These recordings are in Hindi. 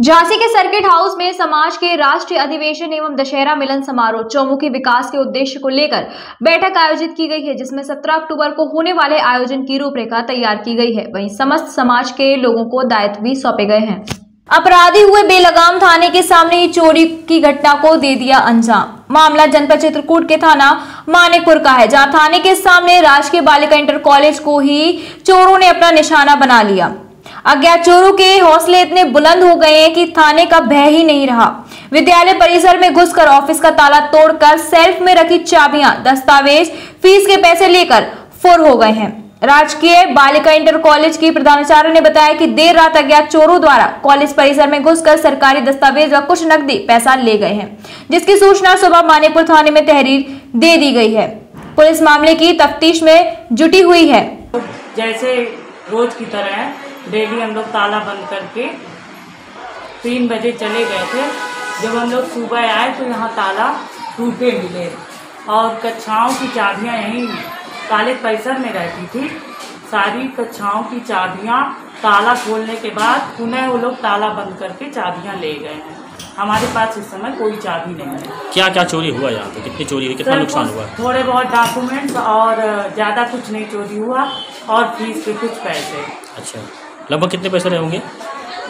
झांसी के सर्किट हाउस में समाज के राष्ट्रीय अधिवेशन एवं दशहरा मिलन समारोह, चौमुखी विकास के उद्देश्य को लेकर बैठक आयोजित की गई है, जिसमें 17 अक्टूबर को होने वाले आयोजन की रूपरेखा तैयार की गई है। वहीं समस्त समाज के लोगों को दायित्व भी सौंपे गए हैं। अपराधी हुए बेलगाम थाने के सामने ही चोरी की घटना को दे दिया अंजाम। मामला जनपद चित्रकूट के थाना मानिकपुर का है, जहाँ थाने के सामने राजकीय बालिका इंटर कॉलेज को ही चोरों ने अपना निशाना बना लिया। अज्ञात चोरों के हौसले इतने बुलंद हो गए हैं कि थाने का भय ही नहीं रहा। विद्यालय परिसर में घुसकर ऑफ़िस का ताला तोड़कर सेल्फ में रखी चाबियाँ, दस्तावेज़, फ़ीस के पैसे लेकर फुर हो गए हैं। राजकीय बालिका इंटर कॉलेज की प्रधानाचार्य ने बताया कि देर रात अज्ञात चोरों द्वारा कॉलेज परिसर में घुसकर सरकारी दस्तावेज़ व कुछ नकदी पैसा ले गए हैं, जिसकी सूचना सुबह मानेपुर थाने में तहरीर दे दी गई है। पुलिस मामले की तफ्तीश में जुटी हुई है। जैसे रोज की तरह डेली हम लोग ताला बंद करके तीन बजे चले गए थे। जब हम लोग सुबह आए तो यहाँ ताला टूटे मिले और कक्षाओं की चाबियाँ यहीं काले परिसर में रहती थी। सारी कक्षाओं की चाबियाँ ताला खोलने के बाद पुनः वो लोग ताला बंद करके चाबियाँ ले गए हैं। हमारे पास इस समय कोई चाबी नहीं है। क्या क्या चोरी हुआ यहाँ पे? कितनी चोरी हुई? कितना नुकसान हुआ? थोड़े बहुत डॉक्यूमेंट्स और ज़्यादा कुछ नहीं चोरी हुआ और फ़ीस के कुछ पैसे। अच्छा। लगभग कितने पैसे रहे होंगे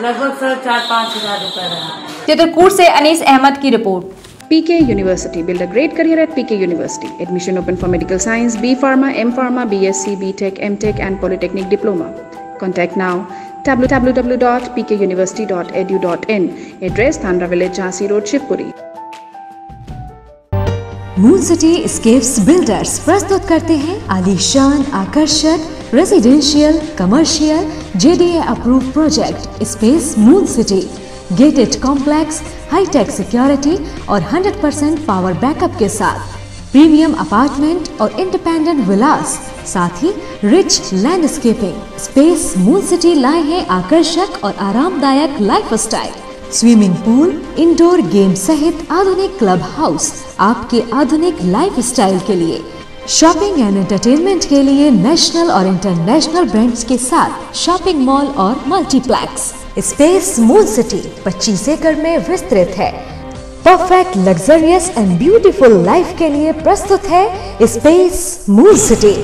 लगभग सर चार पाँच हज़ार रुपये रहे चित्रकूट से अनीस अहमद की report PK University. Build a great career at PK University. Admission open for medical science, B Pharma, M Pharma, BSc, BTech, MTech, and Polytechnic Diploma. Contact now www.pkuniversity.edu.in. Address Thandra Village, Jhansi Road, Shivpuri. Moon city scapes builders प्रस्तुत करते हैं आलीशान आकर्षक residential commercial JDA approve project space moon city gated complex hitech security और 100% पावर बैकअप के साथ प्रीमियम अपार्टमेंट और इंडिपेंडेंट विलास साथ ही rich landscaping space moon city लाए हैं आकर्षक और आरामदायक lifestyle swimming pool indoor game सहित आधुनिक क्लब हाउस आपके आधुनिक लाइफस्टाइल के लिए। शॉपिंग एंड एंटरटेनमेंट के लिए नेशनल और इंटरनेशनल ब्रांड्स के साथ शॉपिंग मॉल और मल्टीप्लेक्स स्पेस मून सिटी 25 एकड़ में विस्तृत है। Perfect luxurious and beautiful life के लिए प्रस्तुत है स्पेस मून सिटी